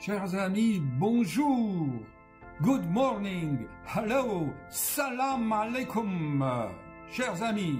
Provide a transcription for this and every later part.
Chers amis, bonjour. Good morning. Hello. Salam alaikum. Chers amis.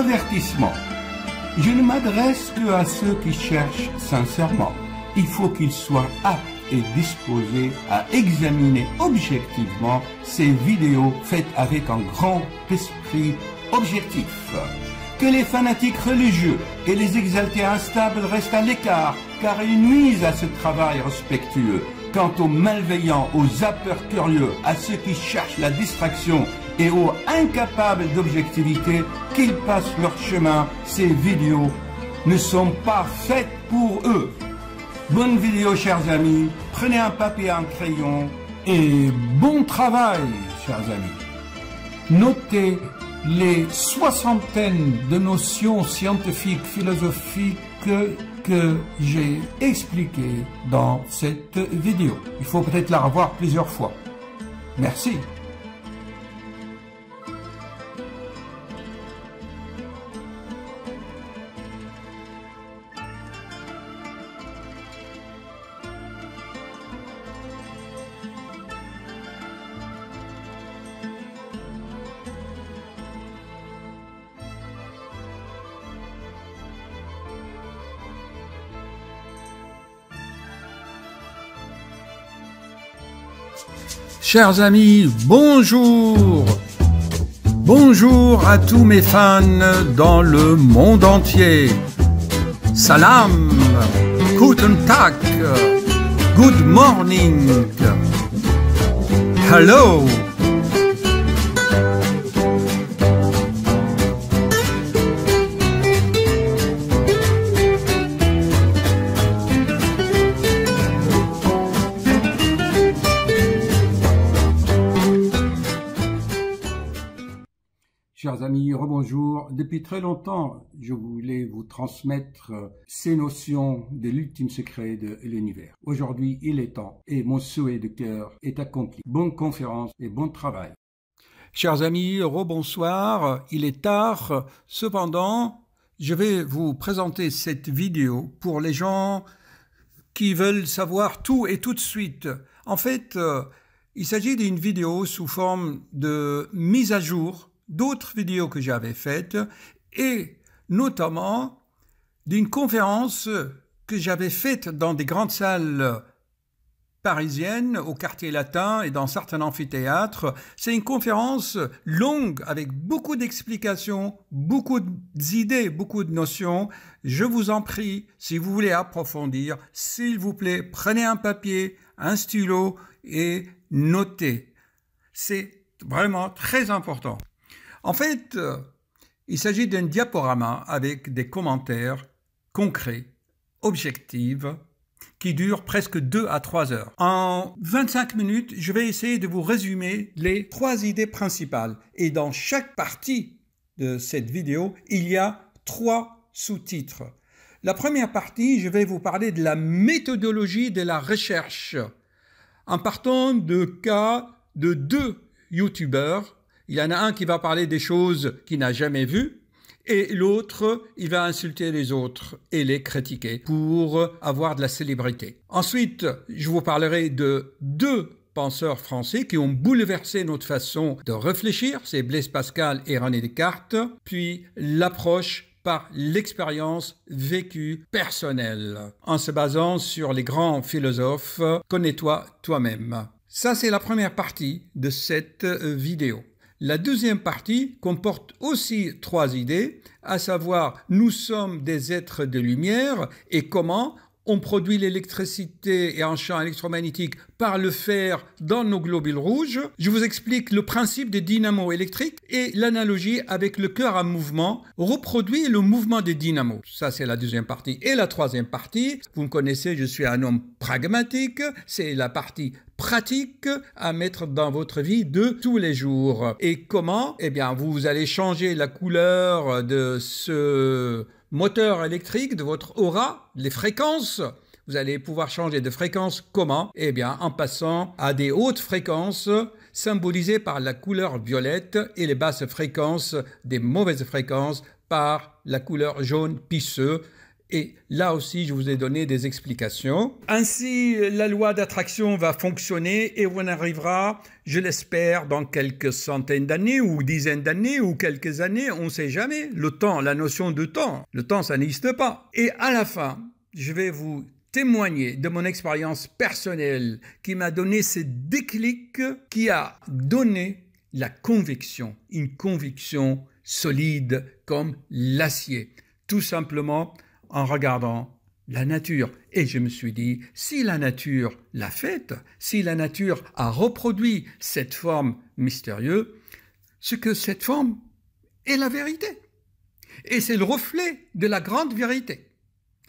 Avertissement. Je ne m'adresse que à ceux qui cherchent sincèrement. Il faut qu'ils soient aptes et disposés à examiner objectivement ces vidéos faites avec un grand esprit objectif. Que les fanatiques religieux et les exaltés instables restent à l'écart, car ils nuisent à ce travail respectueux. Quant aux malveillants, aux zappeurs curieux, à ceux qui cherchent la distraction et aux incapables d'objectivité qu'ils passent leur chemin. Ces vidéos ne sont pas faites pour eux. Bonne vidéo, chers amis. Prenez un papier un crayon. Et bon travail, chers amis. Notez les soixantaines de notions scientifiques, philosophiques que j'ai expliquées dans cette vidéo. Il faut peut-être la revoir plusieurs fois. Merci. Chers amis, bonjour. Bonjour à tous mes fans dans le monde entier. Salam, Guten Tag, Good morning, Hello rebonjour. Depuis très longtemps, je voulais vous transmettre ces notions de l'ultime secret de l'univers. Aujourd'hui, il est temps et mon souhait de cœur est accompli. Bonne conférence et bon travail. Chers amis, rebonsoir. Il est tard. Cependant, je vais vous présenter cette vidéo pour les gens qui veulent savoir tout et tout de suite. En fait, il s'agit d'une vidéo sous forme de mise à jour d'autres vidéos que j'avais faites et notamment d'une conférence que j'avais faite dans des grandes salles parisiennes, au quartier latin et dans certains amphithéâtres. C'est une conférence longue avec beaucoup d'explications, beaucoup d'idées, beaucoup de notions. Je vous en prie, si vous voulez approfondir, s'il vous plaît, prenez un papier, un stylo et notez. C'est vraiment très important. En fait, euh, il s'agit d'un diaporama avec des commentaires concrets, objectifs, qui durent presque 2 à 3 heures. En 25 minutes, je vais essayer de vous résumer les trois idées principales. Et dans chaque partie de cette vidéo, il y a trois sous-titres. La première partie, je vais vous parler de la méthodologie de la recherche en partant de cas de deux youtubeurs il y en a un qui va parler des choses qu'il n'a jamais vues, et l'autre, il va insulter les autres et les critiquer pour avoir de la célébrité. Ensuite, je vous parlerai de deux penseurs français qui ont bouleversé notre façon de réfléchir, c'est Blaise Pascal et René Descartes, puis l'approche par l'expérience vécue personnelle, en se basant sur les grands philosophes Connais-toi toi-même. Ça, c'est la première partie de cette vidéo. La deuxième partie comporte aussi trois idées, à savoir nous sommes des êtres de lumière et comment on produit l'électricité et un champ électromagnétique par le fer dans nos globules rouges. Je vous explique le principe des dynamos électriques et l'analogie avec le cœur en mouvement reproduit le mouvement des dynamos. Ça, c'est la deuxième partie. Et la troisième partie, vous me connaissez, je suis un homme pragmatique, c'est la partie pratique à mettre dans votre vie de tous les jours. Et comment? Eh bien, vous allez changer la couleur de ce moteur électrique, de votre aura, les fréquences. Vous allez pouvoir changer de fréquence comment? Eh bien en passant à des hautes fréquences symbolisées par la couleur violette et les basses fréquences des mauvaises fréquences par la couleur jaune pisseux et là aussi, je vous ai donné des explications. Ainsi, la loi d'attraction va fonctionner et on arrivera, je l'espère, dans quelques centaines d'années ou dizaines d'années ou quelques années, on ne sait jamais. Le temps, la notion de temps, le temps, ça n'existe pas. Et à la fin, je vais vous témoigner de mon expérience personnelle qui m'a donné ce déclic qui a donné la conviction, une conviction solide comme l'acier. Tout simplement en regardant la nature. Et je me suis dit, si la nature l'a faite, si la nature a reproduit cette forme mystérieuse, ce que cette forme est la vérité. Et c'est le reflet de la grande vérité.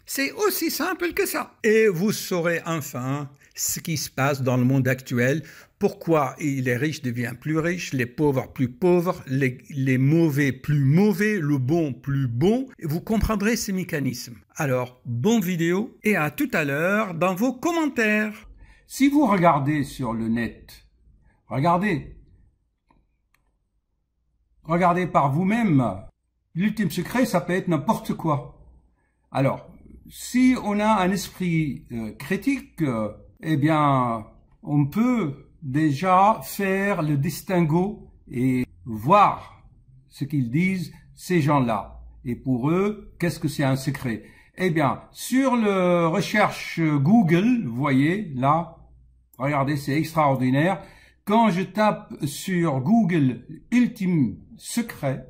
C'est aussi simple que ça. Et vous saurez enfin ce qui se passe dans le monde actuel, pourquoi les riches deviennent plus riches, les pauvres plus pauvres, les, mauvais plus mauvais, le bon plus bon. Vous comprendrez ces mécanismes. Alors, bon vidéo et à tout à l'heure dans vos commentaires. Si vous regardez sur le net, regardez, regardez par vous-même. L'ultime secret, ça peut être n'importe quoi. Alors, si on a un esprit euh, critique, euh, eh bien, on peut déjà faire le distinguo et voir ce qu'ils disent ces gens-là. Et pour eux, qu'est-ce que c'est un secret? Eh bien, sur le recherche Google, vous voyez là, regardez, c'est extraordinaire. Quand je tape sur Google ultime secret,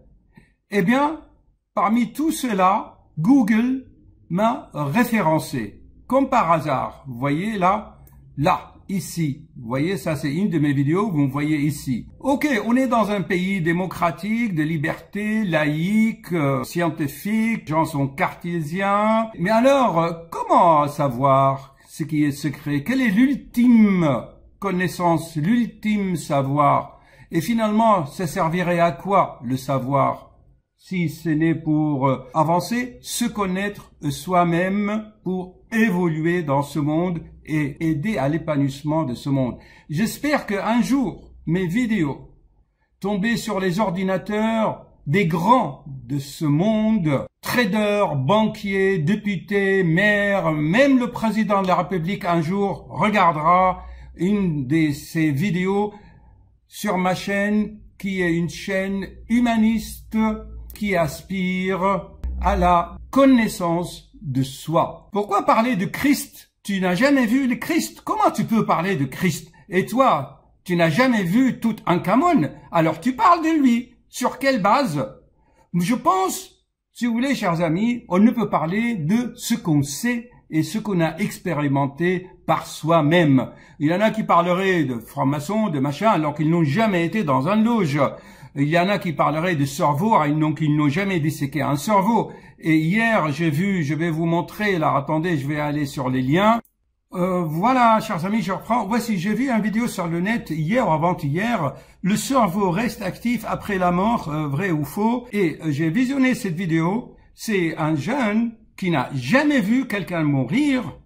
eh bien, parmi tout cela, Google m'a référencé. Comme par hasard, vous voyez là, là, ici. Vous voyez, ça c'est une de mes vidéos, vous me voyez ici. Ok, on est dans un pays démocratique, de liberté, laïque, euh, scientifique, gens sont cartésiens. Mais alors, euh, comment savoir ce qui est secret? Quelle est l'ultime connaissance, l'ultime savoir? Et finalement, ça servirait à quoi le savoir? Si ce n'est pour euh, avancer, se connaître soi-même pour évoluer dans ce monde et aider à l'épanouissement de ce monde. J'espère qu'un jour, mes vidéos tombées sur les ordinateurs des grands de ce monde, traders, banquiers, députés, maires, même le président de la République un jour regardera une de ces vidéos sur ma chaîne qui est une chaîne humaniste qui aspire à la connaissance de soi. Pourquoi parler de Christ? Tu n'as jamais vu le Christ. Comment tu peux parler de Christ? Et toi, tu n'as jamais vu tout un camon. Alors tu parles de lui. Sur quelle base? Je pense, si vous voulez, chers amis, on ne peut parler de ce qu'on sait et ce qu'on a expérimenté par soi-même. Il y en a qui parleraient de franc-maçon, de machin, alors qu'ils n'ont jamais été dans un loge. Il y en a qui parleraient de cerveau, donc ils n'ont jamais disséqué un cerveau. Et hier, j'ai vu, je vais vous montrer, là, attendez, je vais aller sur les liens. Euh, voilà, chers amis, je reprends. Voici, j'ai vu une vidéo sur le net hier ou avant-hier. Le cerveau reste actif après la mort, euh, vrai ou faux. Et euh, j'ai visionné cette vidéo. C'est un jeune qui n'a jamais vu quelqu'un mourir,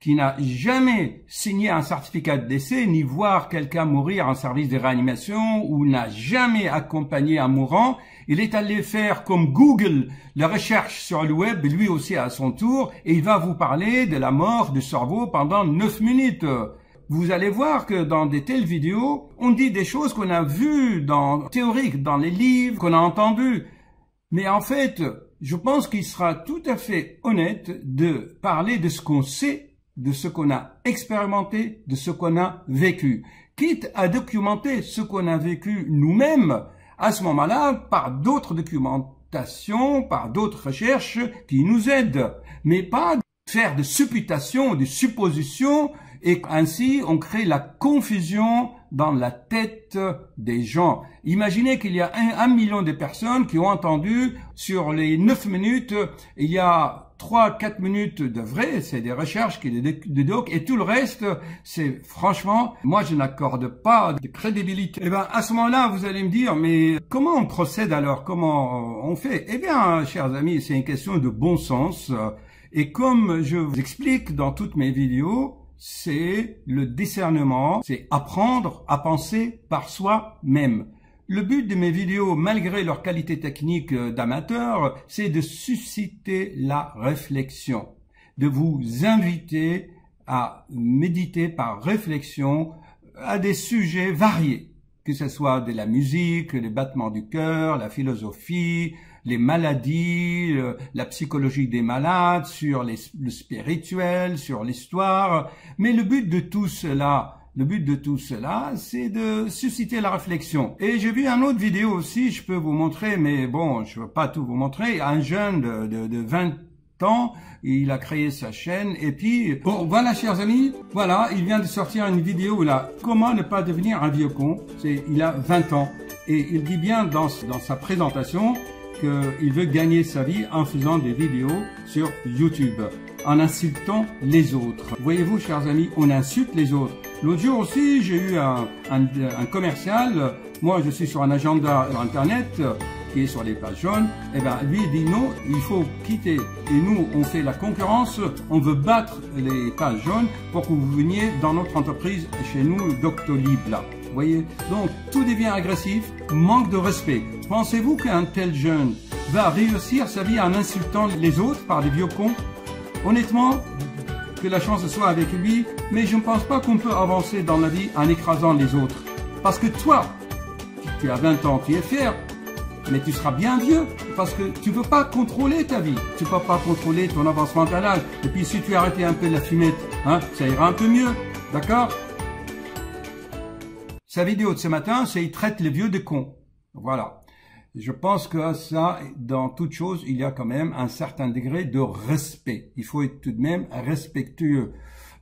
qui n'a jamais signé un certificat de décès, ni voir quelqu'un mourir en service de réanimation, ou n'a jamais accompagné un mourant, il est allé faire comme Google la recherche sur le web, lui aussi à son tour, et il va vous parler de la mort du cerveau pendant 9 minutes. Vous allez voir que dans des telles vidéos, on dit des choses qu'on a vues dans théorique, dans les livres, qu'on a entendues. Mais en fait, je pense qu'il sera tout à fait honnête de parler de ce qu'on sait de ce qu'on a expérimenté, de ce qu'on a vécu, quitte à documenter ce qu'on a vécu nous-mêmes, à ce moment-là, par d'autres documentations, par d'autres recherches qui nous aident, mais pas faire de supputations, de suppositions, et ainsi on crée la confusion dans la tête des gens. Imaginez qu'il y a un, million de personnes qui ont entendu sur les neuf minutes, il y a 3-4 minutes de vrai, c'est des recherches qui est de doc, et tout le reste, c'est franchement, moi je n'accorde pas de crédibilité. Eh ben, à ce moment-là, vous allez me dire, mais comment on procède alors? Comment on fait? Eh bien, chers amis, c'est une question de bon sens. Et comme je vous explique dans toutes mes vidéos, c'est le discernement, c'est apprendre à penser par soi-même. Le but de mes vidéos, malgré leur qualité technique euh, d'amateur, c'est de susciter la réflexion, de vous inviter à méditer par réflexion à des sujets variés, que ce soit de la musique, les battements du cœur, la philosophie, les maladies, euh, la psychologie des malades, sur le spirituel, sur l'histoire. Mais le but de tout cela, le but de tout cela, c'est de susciter la réflexion. Et j'ai vu un autre vidéo aussi, je peux vous montrer, mais bon, je ne veux pas tout vous montrer. Un jeune de, de, 20 ans, il a créé sa chaîne et puis bon voilà chers amis, voilà il vient de sortir une vidéo là comment ne pas devenir un vieux con. C'est il a 20 ans et il dit bien dans dans sa présentation qu'il veut gagner sa vie en faisant des vidéos sur YouTube, en insultant les autres. Voyez-vous, chers amis, on insulte les autres. L'autre jour aussi, j'ai eu un, commercial. Moi, je suis sur un agenda Internet qui est sur les pages jaunes, et eh ben lui il dit non, il faut quitter. Et nous, on fait la concurrence, on veut battre les pages jaunes pour que vous veniez dans notre entreprise chez nous, Doctolib là. Voyez Donc, tout devient agressif, manque de respect. Pensez-vous qu'un tel jeune va réussir sa vie en insultant les autres par des vieux cons? Honnêtement, que la chance soit avec lui, mais je ne pense pas qu'on peut avancer dans la vie en écrasant les autres. Parce que toi, tu as 20 ans, tu es fier, mais tu seras bien vieux parce que tu ne peux pas contrôler ta vie. Tu ne peux pas contrôler ton avancement de l'âge. Et puis si tu arrêtais un peu la fumette, hein, ça ira un peu mieux. D'accord? Sa vidéo de ce matin, c'est il traite les vieux de cons. Voilà. Je pense que ça, dans toute chose, il y a quand même un certain degré de respect. Il faut être tout de même respectueux.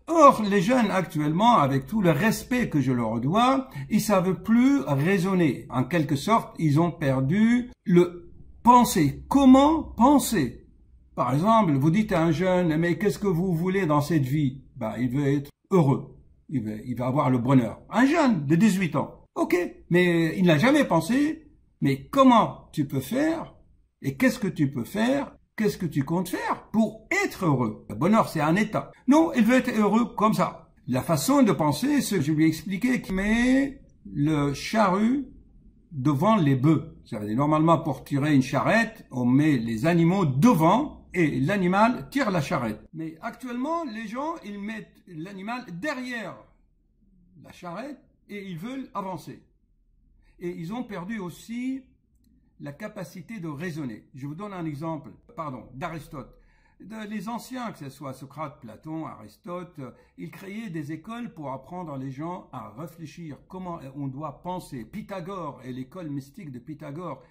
Or, les jeunes actuellement, avec tout le respect que je leur dois, ils savent plus raisonner. En quelque sorte, ils ont perdu le penser. Comment penser? Par exemple, vous dites à un jeune, mais qu'est-ce que vous voulez dans cette vie? Ben, il veut être heureux il va, avoir le bonheur. Un jeune de 18 ans. Ok, mais il n'a jamais pensé, mais comment tu peux faire et qu'est-ce que tu peux faire Qu'est-ce que tu comptes faire pour être heureux? Le bonheur, c'est un état. Non, il veut être heureux comme ça. La façon de penser, ce que je lui ai expliqué, qui met le charrue devant les bœufs. Ça veut dire, normalement, pour tirer une charrette, on met les animaux devant et l'animal tire la charrette. Mais actuellement, les gens, ils mettent l'animal derrière la charrette et ils veulent avancer. Et ils ont perdu aussi la capacité de raisonner. Je vous donne un exemple, pardon, d'Aristote. Les anciens, que ce soit Socrate, Platon, Aristote, ils créaient des écoles pour apprendre les gens à réfléchir, comment on doit penser. Pythagore et l'école mystique de Pythagore,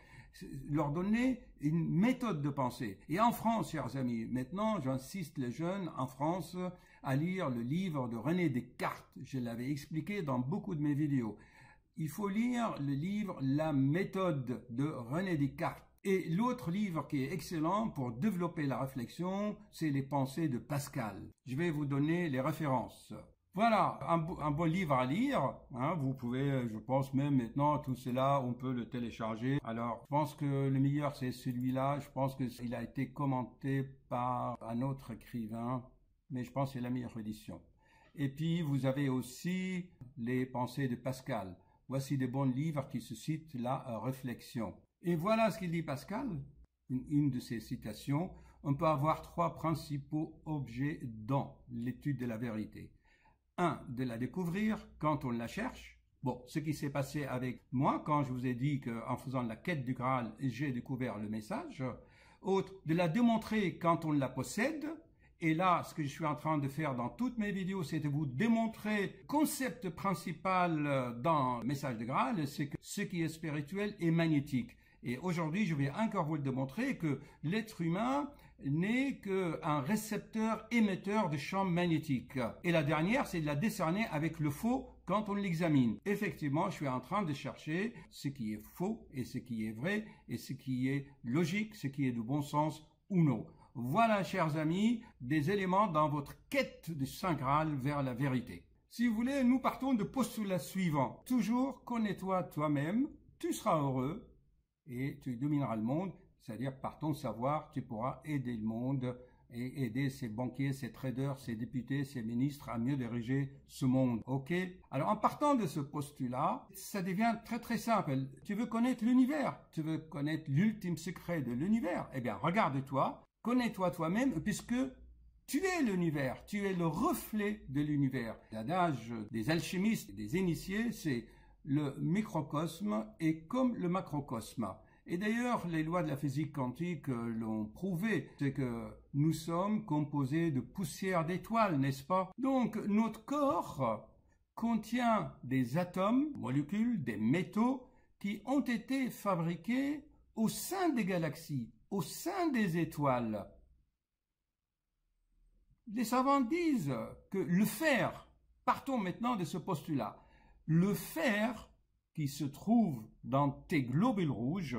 leur donner une méthode de pensée. Et en France, chers amis, maintenant, j'insiste les jeunes en France à lire le livre de René Descartes. Je l'avais expliqué dans beaucoup de mes vidéos. Il faut lire le livre La méthode de René Descartes. Et l'autre livre qui est excellent pour développer la réflexion, c'est Les pensées de Pascal. Je vais vous donner les références. Voilà, un, bon livre à lire. Hein. vous pouvez, je pense même maintenant, tout cela, on peut le télécharger. Alors, je pense que le meilleur, c'est celui-là. Je pense qu'il a été commenté par un autre écrivain. mais je pense que c'est la meilleure édition. Et puis, vous avez aussi les pensées de Pascal. Voici des bons livres qui suscitent la réflexion. Et voilà ce qu'il dit Pascal, une, une de ses citations. On peut avoir trois principaux objets dans l'étude de la vérité. Un, de la découvrir quand on la cherche. Bon, ce qui s'est passé avec moi quand je vous ai dit qu'en faisant la quête du Graal, j'ai découvert le message. Autre, de la démontrer quand on la possède. Et là, ce que je suis en train de faire dans toutes mes vidéos, c'est de vous démontrer concept principal dans le message de Graal, c'est que ce qui est spirituel est magnétique. Et aujourd'hui, je vais encore vous le démontrer que l'être humain n'est qu'un récepteur émetteur de champs magnétiques. Et la dernière, c'est de la décerner avec le faux quand on l'examine. Effectivement, je suis en train de chercher ce qui est faux et ce qui est vrai et ce qui est logique, ce qui est de bon sens ou non. Voilà, chers amis, des éléments dans votre quête du Saint Graal vers la vérité. Si vous voulez, nous partons de postulat suivant. Toujours, connais-toi toi-même, tu seras heureux et tu domineras le monde. C'est-à-dire, par ton savoir, tu pourras aider le monde et aider ces banquiers, ces traders, ces députés, ces ministres à mieux diriger ce monde. OK? Alors en partant de ce postulat, ça devient très très simple. Tu veux connaître l'univers, tu veux connaître l'ultime secret de l'univers. Eh bien, regarde-toi, connais-toi toi-même puisque tu es l'univers, tu es le reflet de l'univers. L'adage des alchimistes, des initiés, c'est le microcosme est comme le macrocosme. Et d'ailleurs, les lois de la physique quantique euh, l'ont prouvé, c'est que nous sommes composés de poussière d'étoiles, n'est-ce pas? Donc, notre corps contient des atomes, molécules, des métaux qui ont été fabriqués au sein des galaxies, au sein des étoiles. Les savants disent que le fer, partons maintenant de ce postulat, le fer qui se trouve dans tes globules rouges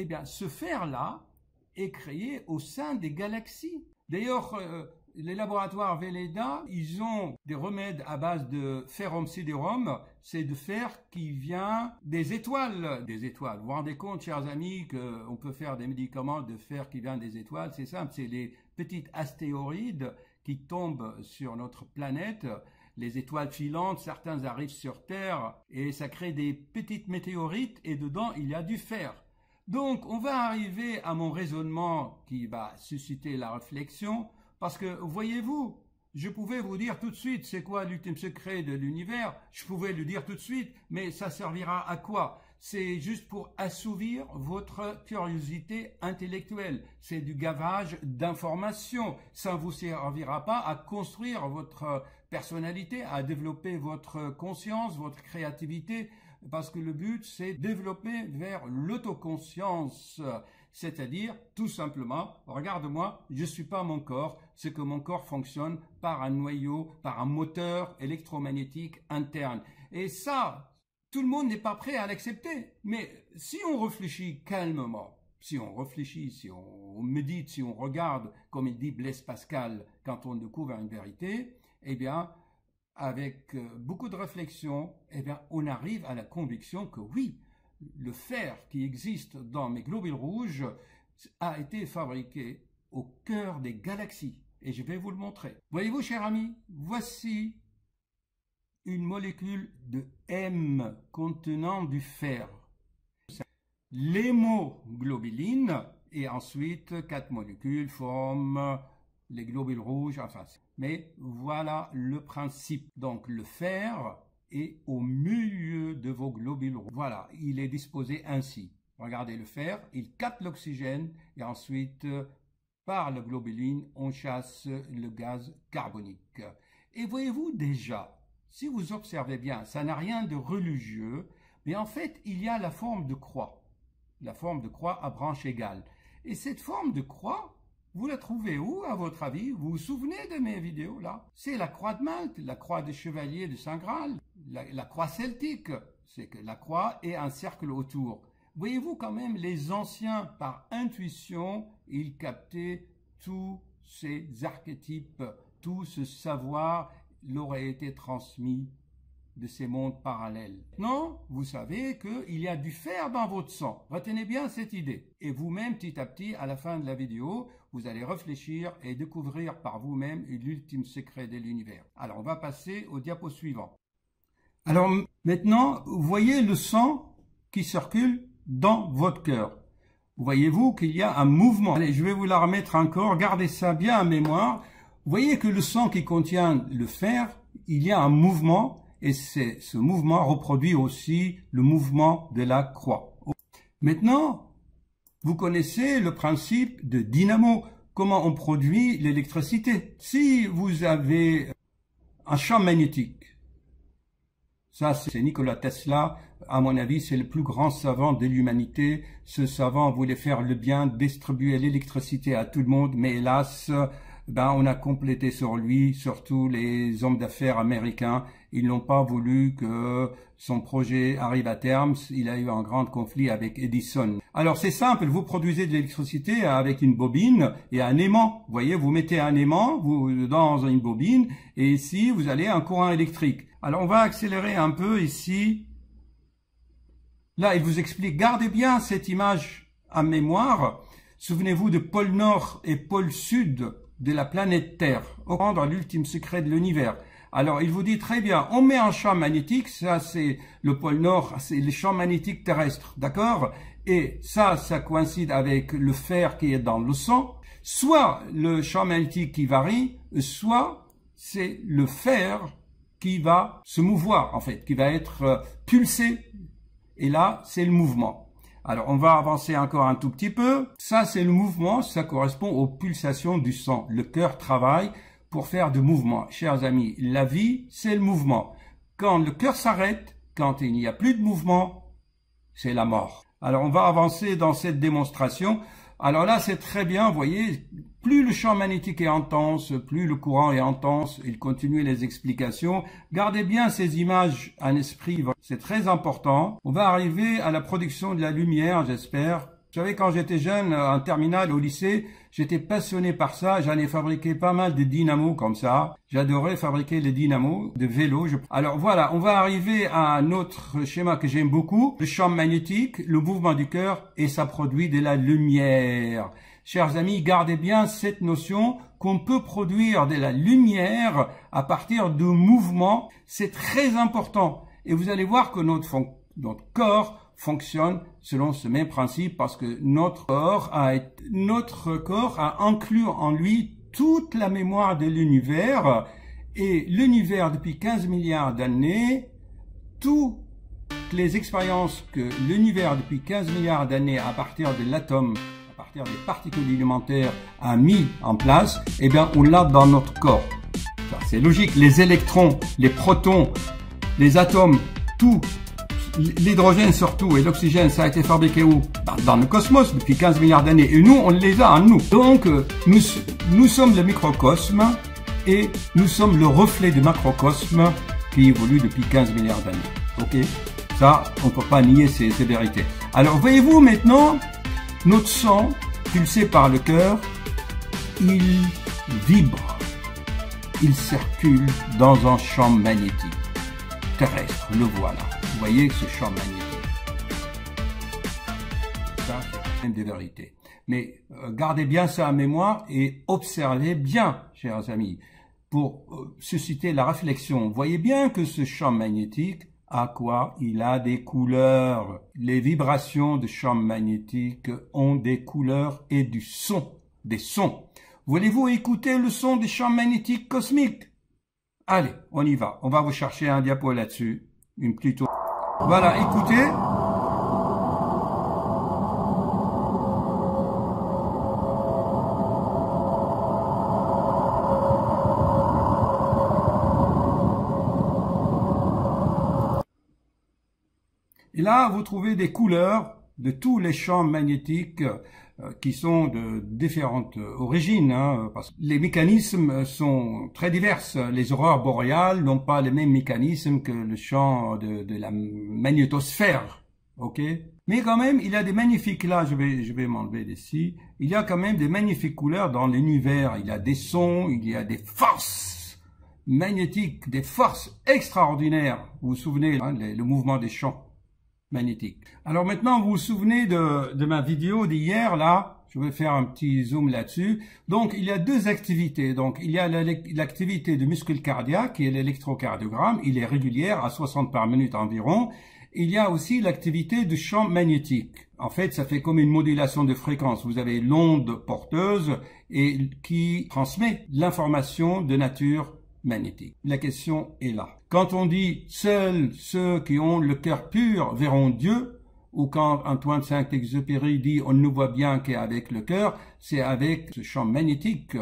eh bien, ce fer-là est créé au sein des galaxies. D'ailleurs, euh, les laboratoires Velleda, ils ont des remèdes à base de ferrum siderum, c'est de fer qui vient des étoiles, des étoiles. Vous vous rendez compte, chers amis, qu'on peut faire des médicaments de fer qui vient des étoiles, c'est simple, c'est les petites astéroïdes qui tombent sur notre planète, les étoiles filantes, certains arrivent sur Terre et ça crée des petites météorites et dedans il y a du fer. Donc, on va arriver à mon raisonnement qui va susciter la réflexion, parce que, voyez-vous, je pouvais vous dire tout de suite c'est quoi l'ultime secret de l'univers, je pouvais le dire tout de suite, mais ça servira à quoi? C'est juste pour assouvir votre curiosité intellectuelle. C'est du gavage d'informations. Ça ne vous servira pas à construire votre personnalité, à développer votre conscience, votre créativité, parce que le but, c'est développer vers l'autoconscience, c'est-à-dire tout simplement, regarde-moi, je suis pas mon corps, c'est que mon corps fonctionne par un noyau, par un moteur électromagnétique interne. Et ça, tout le monde n'est pas prêt à l'accepter. Mais si on réfléchit calmement, si on réfléchit, si on médite, si on regarde, comme il dit Blaise Pascal, quand on découvre une vérité, eh bien, avec euh, beaucoup de réflexion, eh bien, on arrive à la conviction que oui, le fer qui existe dans mes globules rouges a été fabriqué au cœur des galaxies. Et je vais vous le montrer. Voyez-vous, cher ami, voici une molécule de M contenant du fer. L'hémoglobuline et ensuite quatre molécules forment les globules rouges, enfin. Mais voilà le principe. Donc le fer est au milieu de vos globules rouges. Voilà, il est disposé ainsi. Regardez le fer, il capte l'oxygène et ensuite, par la globuline, on chasse le gaz carbonique. Et voyez-vous déjà, si vous observez bien, ça n'a rien de religieux, mais en fait, il y a la forme de croix. La forme de croix à branche égale. Et cette forme de croix, vous la trouvez où, à votre avis? Vous vous souvenez de mes vidéos, là C'est la croix de Malte, la croix des chevaliers de Saint Graal, la, croix celtique. C'est que la croix est un cercle autour. Voyez-vous quand même, les anciens, par intuition, ils captaient tous ces archétypes, tout ce savoir leur a été transmis de ces mondes parallèles. Non, vous savez qu'il y a du fer dans votre sang. Retenez bien cette idée. Et vous-même, petit à petit, à la fin de la vidéo, vous allez réfléchir et découvrir par vous-même l'ultime secret de l'univers. Alors, on va passer au diapo suivant. Alors, maintenant, vous voyez le sang qui circule dans votre cœur. Voyez-vous qu'il y a un mouvement? Allez, je vais vous la remettre encore. Gardez ça bien en mémoire. Vous voyez que le sang qui contient le fer, il y a un mouvement et ce mouvement reproduit aussi le mouvement de la croix. Maintenant, vous connaissez le principe de dynamo, comment on produit l'électricité? Si vous avez un champ magnétique, ça c'est Nikola Tesla, à mon avis c'est le plus grand savant de l'humanité. Ce savant voulait faire le bien, distribuer l'électricité à tout le monde, mais hélas, ben, on a complété sur lui, surtout les hommes d'affaires américains. Ils n'ont pas voulu que son projet arrive à terme. Il a eu un grand conflit avec Edison. Alors c'est simple, vous produisez de l'électricité avec une bobine et un aimant. Vous voyez, vous mettez un aimant dans une bobine et ici vous allez un courant électrique. Alors on va accélérer un peu ici. Là, il vous explique, gardez bien cette image en mémoire. Souvenez-vous de pôle Nord et pôle Sud de la planète Terre, rendre l'ultime secret de l'univers. Alors, il vous dit très bien, on met un champ magnétique, ça c'est le pôle Nord, c'est le champ magnétique terrestre, d'accord? Et ça, ça coïncide avec le fer qui est dans le sang. Soit le champ magnétique qui varie, soit c'est le fer qui va se mouvoir, en fait, qui va être euh, pulsé. Et là, c'est le mouvement. Alors, on va avancer encore un tout petit peu. Ça, c'est le mouvement, ça correspond aux pulsations du sang. Le cœur travaille pour faire du mouvement. Chers amis, la vie, c'est le mouvement. Quand le cœur s'arrête, quand il n'y a plus de mouvement, c'est la mort. Alors, on va avancer dans cette démonstration. Alors là, c'est très bien, vous voyez, plus le champ magnétique est intense, plus le courant est intense, il continue les explications. Gardez bien ces images en esprit, c'est très important. On va arriver à la production de la lumière, j'espère. Vous savez, quand j'étais jeune, en terminale au lycée, j'étais passionné par ça. J'en ai fabriqué pas mal de dynamos comme ça. J'adorais fabriquer les dynamos de vélo. Alors voilà, on va arriver à un autre schéma que j'aime beaucoup. Le champ magnétique, le mouvement du cœur, et ça produit de la lumière. Chers amis, gardez bien cette notion qu'on peut produire de la lumière à partir de mouvements. C'est très important. Et vous allez voir que notre, notre corps fonctionne selon ce même principe parce que notre corps a, notre corps a inclus en lui toute la mémoire de l'univers et l'univers depuis 15 milliards d'années, toutes les expériences que l'univers depuis 15 milliards d'années à partir de l'atome des particules élémentaires a mis en place, eh bien, on l'a dans notre corps. C'est logique. Les électrons, les protons, les atomes, tout, l'hydrogène surtout et l'oxygène, ça a été fabriqué où? Dans le cosmos depuis 15 milliards d'années. Et nous, on les a en nous. Donc, nous, nous sommes le microcosme et nous sommes le reflet du macrocosme qui évolue depuis 15 milliards d'années. Ok? Ça, on ne peut pas nier ces vérités. Alors, voyez-vous maintenant, notre sang, pulsé par le cœur, il vibre, il circule dans un champ magnétique terrestre, le voilà. Vous voyez ce champ magnétique? Ça, c'est des vérités. Mais euh, gardez bien ça en mémoire et observez bien, chers amis, pour euh, susciter la réflexion. Voyez bien que ce champ magnétique à quoi il a des couleurs. Les vibrations de champ magnétique ont des couleurs et du son, des sons. Voulez-vous écouter le son des champs magnétiques cosmiques? Allez, on y va. On va vous chercher un diapo là-dessus. Une plutôt. Voilà, écoutez. Et là, vous trouvez des couleurs de tous les champs magnétiques euh, qui sont de différentes origines, hein, parce que les mécanismes sont très divers. Les aurores boréales n'ont pas les mêmes mécanismes que le champ de, la magnétosphère, ok? Mais quand même, il y a des magnifiques, là, je vais, je vais m'enlever d'ici, il y a quand même des magnifiques couleurs dans l'univers. Il y a des sons, il y a des forces magnétiques, des forces extraordinaires. Vous vous souvenez, hein, le mouvement des champs? Magnétique. Alors maintenant, vous vous souvenez de, de ma vidéo d'hier, là, Je vais faire un petit zoom là-dessus. Donc, il y a deux activités. Donc, il y a l'activité du muscle cardiaque, qui est l'électrocardiogramme. Il est régulière à 60 par minute environ. Il y a aussi l'activité du champ magnétique. En fait, ça fait comme une modulation de fréquence. Vous avez l'onde porteuse et qui transmet l'information de nature magnétique. La question est là. Quand on dit seuls ceux qui ont le cœur pur verront Dieu, ou quand Antoine Saint-Exupéry dit on ne voit bien qu'avec le cœur, c'est avec ce champ magnétique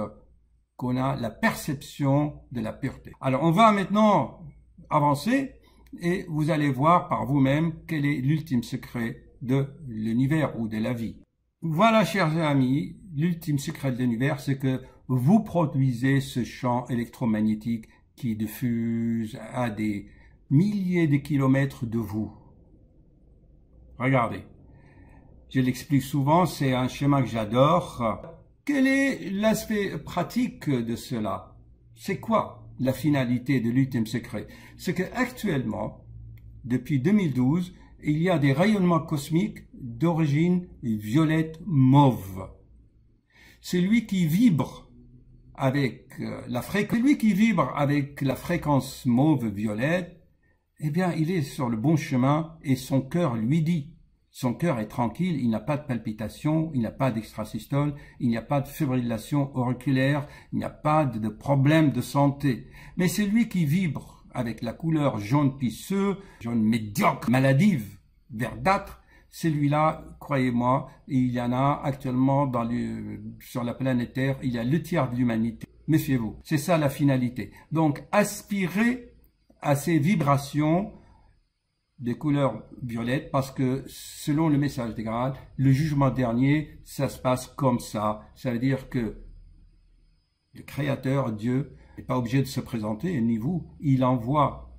qu'on a la perception de la pureté. Alors on va maintenant avancer et vous allez voir par vous-même quel est l'ultime secret de l'univers ou de la vie. Voilà, chers amis, l'ultime secret de l'univers, c'est que vous produisez ce champ électromagnétique qui diffuse à des milliers de kilomètres de vous. Regardez. Je l'explique souvent, c'est un schéma que j'adore. Quel est l'aspect pratique de cela? C'est quoi la finalité de l'ultime secret? C'est que actuellement, depuis 2012, il y a des rayonnements cosmiques d'origine violette mauve. Celui qui vibre avec euh, la fréquence, celui qui vibre avec la fréquence mauve violette, eh bien, il est sur le bon chemin et son cœur lui dit. Son cœur est tranquille, il n'a pas de palpitation, il n'a pas d'extrasystole, il n'y a pas de fibrillation auriculaire, il n'y a pas de, problème de santé. Mais celui qui vibre avec la couleur jaune pisseux, jaune médiocre, maladive, verdâtre, celui-là, croyez-moi, il y en a actuellement sur la planète Terre, il y a le tiers de l'humanité. Méfiez-vous, c'est ça la finalité. Donc, aspirez à ces vibrations des couleurs violettes parce que selon le message des grades, le jugement dernier, ça se passe comme ça. Ça veut dire que le Créateur, Dieu, n'est pas obligé de se présenter, ni vous. Il envoie.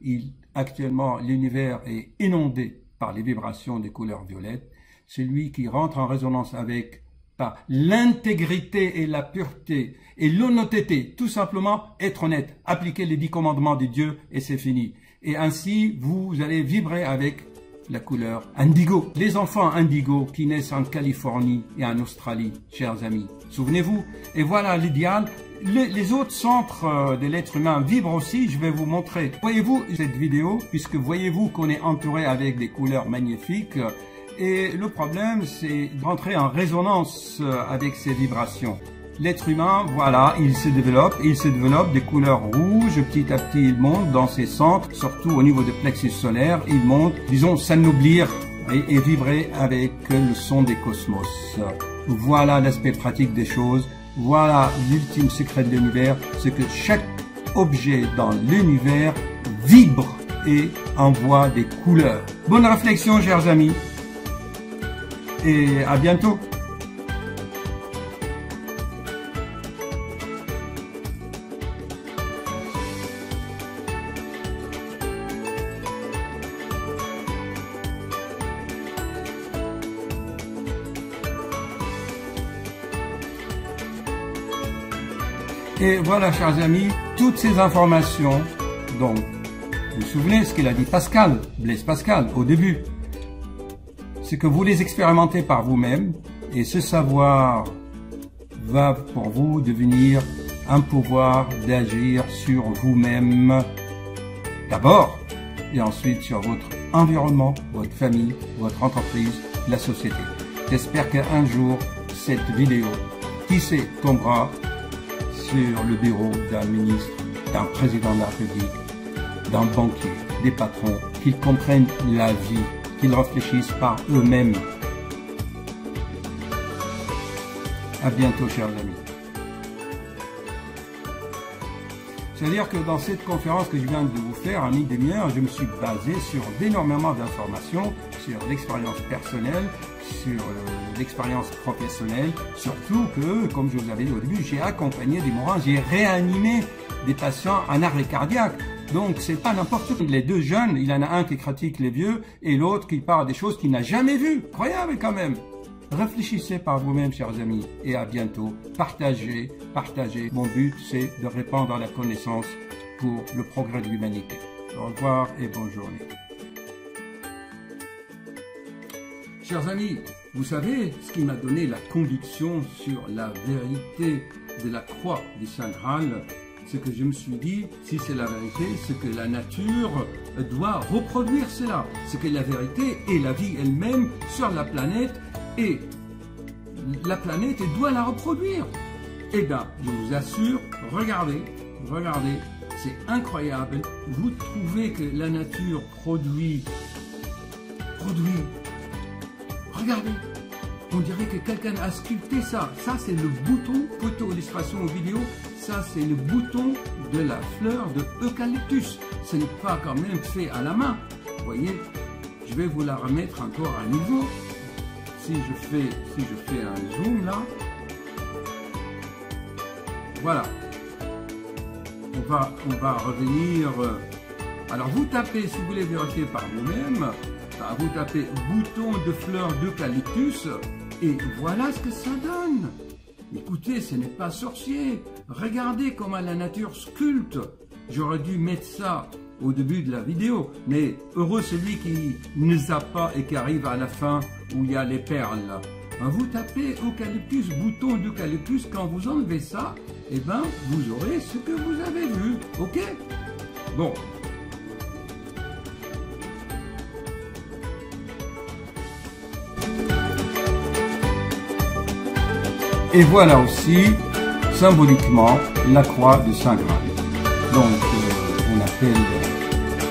Il, actuellement, l'univers est inondé par les vibrations des couleurs violettes. Celui qui rentre en résonance avec par l'intégrité et la pureté et l'honnêteté, tout simplement être honnête, appliquer les dix commandements de Dieu et c'est fini. Et ainsi, vous allez vibrer avec la couleur indigo. Les enfants indigo qui naissent en Californie et en Australie, chers amis. Souvenez-vous. Et voilà l'idéal. Les, autres centres euh, de l'être humain vibrent aussi. Je vais vous montrer. Voyez-vous cette vidéo, puisque voyez-vous qu'on est entouré avec des couleurs magnifiques. Et le problème, c'est d'entrer en résonance euh, avec ces vibrations l'être humain, voilà, il se développe, il se développe des couleurs rouges, petit à petit il monte dans ses centres, surtout au niveau des plexus solaires, il monte, disons, s'anoblir et, et vibrer avec le son des cosmos. Voilà l'aspect pratique des choses, voilà l'ultime secret de l'univers, c'est que chaque objet dans l'univers vibre et envoie des couleurs. Bonne réflexion, chers amis, et à bientôt. Et voilà, chers amis, toutes ces informations, donc, vous vous souvenez ce qu'il a dit Pascal, Blaise Pascal, au début, c'est que vous les expérimentez par vous-même, et ce savoir va pour vous devenir un pouvoir d'agir sur vous-même d'abord, et ensuite sur votre environnement, votre famille, votre entreprise, la société. J'espère qu'un jour, cette vidéo, qui sait, tombera sur le bureau d'un ministre, d'un président de la République, d'un banquier, des patrons, qu'ils comprennent la vie, qu'ils réfléchissent par eux-mêmes. À bientôt, chers amis. C'est-à-dire que dans cette conférence que je viens de vous faire, en une demi-heure, je me suis basé sur énormément d'informations, sur l'expérience personnelle, sur euh, l'expérience professionnelle, surtout que, comme je vous avais dit au début, j'ai accompagné des mourants, j'ai réanimé des patients en arrêt cardiaque. Donc c'est pas n'importe qui. Les deux jeunes, il y en a un qui critique les vieux et l'autre qui parle des choses qu'il n'a jamais vues. Incroyable quand même. Réfléchissez par vous-même, chers amis, et à bientôt. Partagez, partagez. Mon but, c'est de répandre la connaissance pour le progrès de l'humanité. Au revoir et bonne journée. Chers amis, Vous savez, ce qui m'a donné la conviction sur la vérité de la croix du Saint c'est que je me suis dit, si c'est la vérité, c'est que la nature doit reproduire cela. C'est que la vérité est la vie elle-même sur la planète et la planète doit la reproduire. Eh bien, je vous assure, regardez, regardez, c'est incroyable. Vous trouvez que la nature produit, produit. Regardez, on dirait que quelqu'un a sculpté ça. Ça, c'est le bouton, photo, illustration vidéo, ça, c'est le bouton de la fleur de eucalyptus. Ce n'est pas quand même fait à la main. Vous voyez, je vais vous la remettre encore à nouveau. Si je fais, un zoom là, voilà. On va, on va revenir. Euh, alors vous tapez, si vous voulez vérifier par vous-même, vous tapez bouton de fleur d'eucalyptus et voilà ce que ça donne. Écoutez, ce n'est pas sorcier. Regardez comment la nature sculpte. J'aurais dû mettre ça au début de la vidéo, mais heureux celui qui ne zappe pas et qui arrive à la fin où il y a les perles. Vous tapez eucalyptus, bouton d'eucalyptus, quand vous enlevez ça, eh ben, vous aurez ce que vous avez vu, ok? Bon. Et voilà aussi, symboliquement, la croix de Saint Graal. Donc, euh, on appelle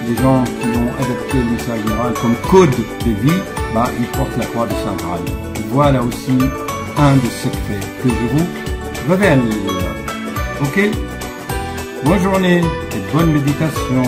les gens qui ont adopté le Saint Graal comme code de vie, bah, ils portent la croix de Saint Graal. Voilà aussi un des secrets que je vous révèle. Ok? Bonne journée et bonne méditation.